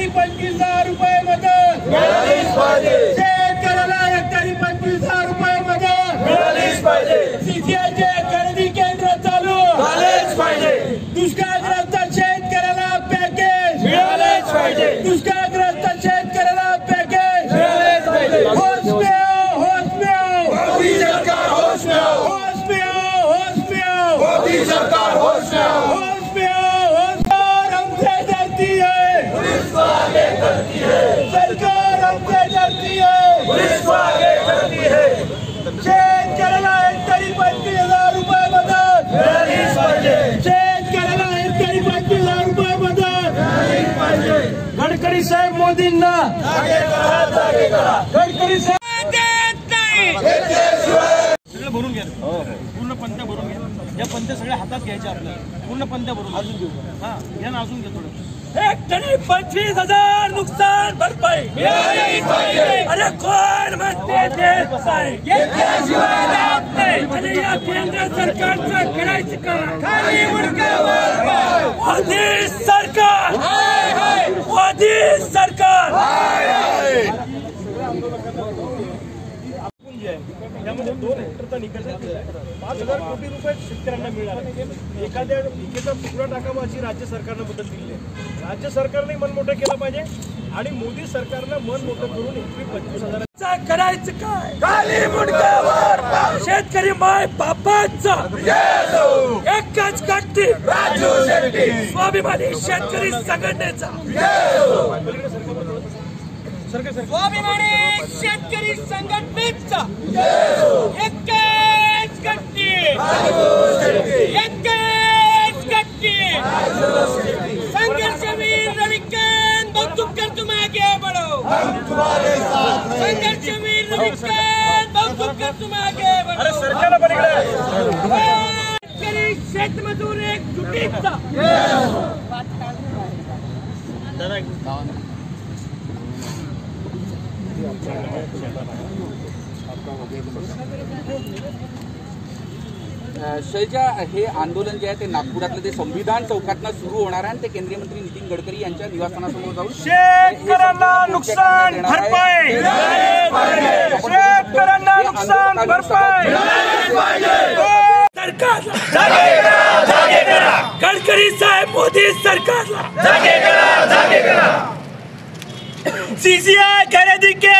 शेतकऱ्याला हेक्टरी पंचवीस हजार रुपये मदत मिळालीच पाहिजे शेतकऱ्याला हेक्टरी पंचवीस हजार रुपये मदत मिळालीच पाहिजे सीसीआयचे खरेदी केंद्र चालू झालेच पाहिजे दुष्काळग्रस्त शेतकऱ्याला पॅकेज मिळालेच पाहिजे दुष्काळग्रस्त शेतकऱ्याला पॅकेज मिळालेच पाहिजे होस में आओ, होस में आओ, मोदी सरकार होश में आओ होस में आओ, होस में आओ, मोदी सरकार होश में आओ होस में आओ, होस में आओ। हमसे डरती है पुलिस को आगे करती है सरकार हमसे डरती है पुलिस को आगे करती है शेतकऱ्याला हेक्टरी पंचवीस हजार रुपये मदत मिळालीच पाहिजे शेतकऱ्याला हेक्टरी पंचवीस हजार रुपये मदत गडकरी करा गडकरी सगळं भरून घ्या. पूर्ण पंत्या भरून घ्या. या पंत्या सगळ्या हातात घ्यायच्या आपल्याला. पूर्ण पंत्या भरून अजून घेऊ हा घ्या ना अजून घ्या थोडं. हेक्टरी पंचवीस हजार नुकसान भरपाई. अरे कोण म्हणते या केंद्र सरकारचं करायचं का? सरकार. मोदी सरकार. त्यामध्ये दोन हेक्टरचा निकष पाच हजार कोटी रुपये शेतकऱ्यांना मिळणार एखाद्या पिकेचा तुकडा टाकावा अशी राज्य सरकारनं मदत दिली आहे राज्य सरकारने मन मोठं केलं पाहिजे आणि मोदी सरकारनं मन मोठं करून एकरी पंचवीस हजार करायचं काय खाली मुंडक्यावर पाय. शेतकरी माय बापाचा. एकच गट्टी राजू शेट्टी स्वाभिमानी शेतकरी संघटनेचा स्वाभिमानी शेतकरी संघटनेचा एकच गट्टी. एकच गट्टी. संघर्षवीर रविकांत बंदूककर तुम आगे बढ़ो संघर्षवीर रविकांत बंदूककर तुम आगे बढ़ो शेतकरी शेतमजूर एक जुटीचा शैलजा हे आंदोलन जे आहे ते नागपुरातलं ते संविधान चौकातनं सुरू होणार आहे आणि ते केंद्रीय मंत्री नितीन गडकरी यांच्या निवासस्थानासमोर जाऊन शेतकऱ्यांना नुकसान भरपाई! शेतकऱ्यांना नुकसान भरपाई! सरकारला! गडकरी साहेब मोदी सरकारला! सीसीआय खरेदी केंद्र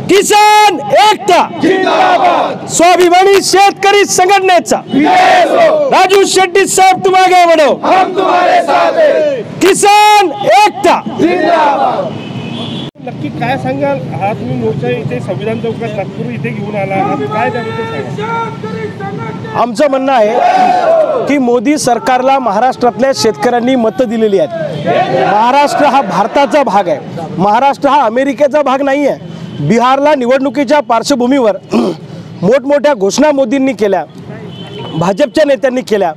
किसान एकता. स्वाभिमानी शेतकरी संघटनेचा. राजू शेट्टी साहेब तुम आगे बढ़ो हम तुम्हारे साथ हैं किसान एकता. नक्की काय सांगाल? हा तुम्ही मोर्चा इथे संविधान चौकात नागपूर इथे घेऊन आला. काय आमचं म्हणणं आहे की मोदी सरकारला महाराष्ट्रातल्या शेतकऱ्यांनी मतं दिलेली आहेत. महाराष्ट्र हा भारताचा भाग आहे. महाराष्ट्र हा अमेरिकेचा भाग नाही आहे बिहारला निवडणुकीच्या पार्श्वभूमीवर मोठमोठ्या घोषणा मोदींनी केल्या. भाजपच्या नेत्यांनी केल्या.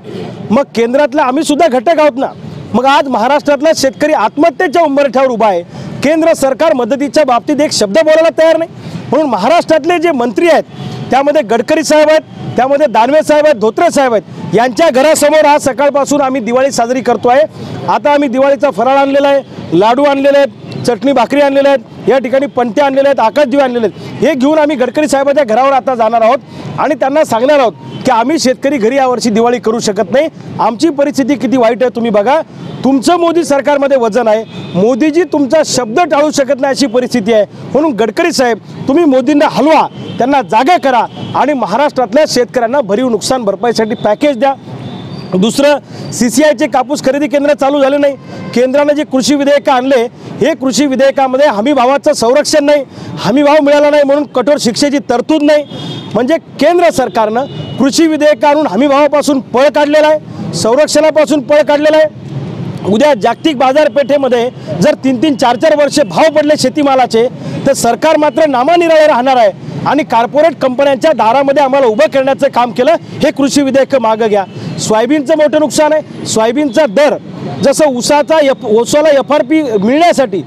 मग केंद्रातल्या आम्ही सुद्धा घटक आहोत ना? मग आज महाराष्ट्रातला शेतकरी आत्महत्येच्या उंबरठ्यावर उभा आहे. केंद्र सरकार मदतीच्या बाबतीत एक शब्द बोलायला तयार नाही. म्हणून महाराष्ट्रातले जे मंत्री आहेत त्यामध्ये गडकरी साहेब आहेत त्यामध्ये दानवे साहेब आहेत धोत्रे साहेब आहेत यांच्या घरासमोर आज सकाळपासून आम्ही दिवाळी साजरी करतो आहे आता आम्ही दिवाळीचा फराळ आणलेला आहे लाडू आणलेले आहेत चटणी भाकरी आणलेल्या आहेत या ठिकाणी पंट्या आणलेल्या आहेत आकाशदिवे आणलेले आहेत. हे घेऊन आम्ही गडकरी साहेबांच्या घरावर आता जाणार आहोत आणि त्यांना सांगणार आहोत की आम्ही शेतकरी घरी यावर्षी दिवाळी करू शकत नाही. आमची परिस्थिती किती वाईट आहे तुम्ही बघा. तुमचं मोदी सरकारमध्ये वजन आहे. मोदीजी तुमचा शब्द टाळू शकत नाही अशी परिस्थिती आहे. म्हणून गडकरी साहेब तुम्ही मोदींना हलवा त्यांना जागा करा आणि महाराष्ट्रातल्या शेतकऱ्यांना भरीव नुकसान भरपाईसाठी पॅकेज द्या. दुसरं सी सी आयचे कापूस खरेदी केंद्र चालू झाले नाही. केंद्रानं जे कृषी विधेयकं आणले हे कृषी विधेयकामध्ये हमीभावाचं संरक्षण नाही हमीभाव मिळाला नाही म्हणून कठोर शिक्षेची तरतूद नाही. म्हणजे केंद्र सरकारनं कृषी विधेयकं आणून हमीभावापासून पळ काढलेला आहे संरक्षणापासून पळ काढलेला आहे. उद्या जागतिक बाजारपेठेमध्ये जर तीन तीन चार चार वर्षे भाव पडले शेतीमालाचे तर सरकार मात्र नामानिराळे राहणार आहे. आणि कॉर्पोरेट कंपन्यांच्या दारामध्ये आम्हाला उभं करण्याचं काम केलं हे कृषी विधेयक मागं घ्या. सोयाबीनचं मोठं नुकसान आहे. सोयाबीनचा दर जसं उसाचा एफ उसाला एफ आर पी मिळण्यासाठी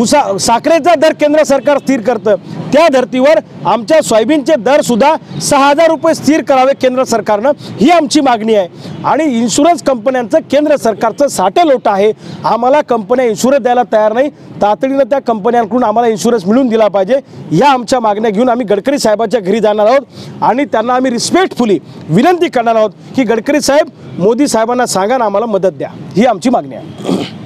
उसा साखरेचा दर केंद्र सरकार स्थिर करतं. त्या धर्तीवर आमच्या सोयाबीनचे दरसुद्धा सहा हजार रुपये स्थिर करावे केंद्र सरकारनं ही आमची मागणी आहे. आणि इन्शुरन्स कंपन्यांचं केंद्र सरकारचं साठे लोट आहे. आम्हाला कंपन्या इन्शुरन्स द्यायला तयार नाही. तातडीनं त्या कंपन्यांकडून आम्हाला इन्शुरन्स मिळून दिला पाहिजे. या आमच्या मागण्या घेऊन आम्ही गडकरी साहेबाच्या घरी जाणार आहोत. आणि त्यांना आम्ही रिस्पेक्टफुली विनंती करणार आहोत की गडकरी साहेब मोदी साहेबांना सांगा ना आम्हाला मदत द्या. ही आमची मागणी आहे.